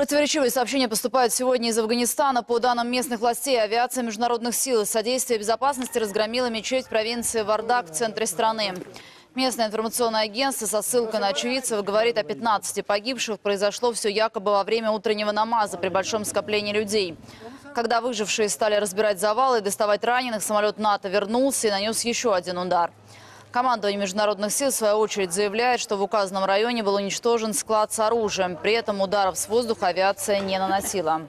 Противоречивые сообщения поступают сегодня из Афганистана. По данным местных властей, авиация международных сил и содействия безопасности разгромила мечеть провинции Вардак в центре страны. Местное информационное агентство со ссылкой на очевидцев говорит о 15 погибших. Произошло все якобы во время утреннего намаза при большом скоплении людей. Когда выжившие стали разбирать завалы и доставать раненых, самолет НАТО вернулся и нанес еще один удар. Командование международных сил, в свою очередь, заявляет, что в указанном районе был уничтожен склад с оружием. При этом ударов с воздуха авиация не наносила.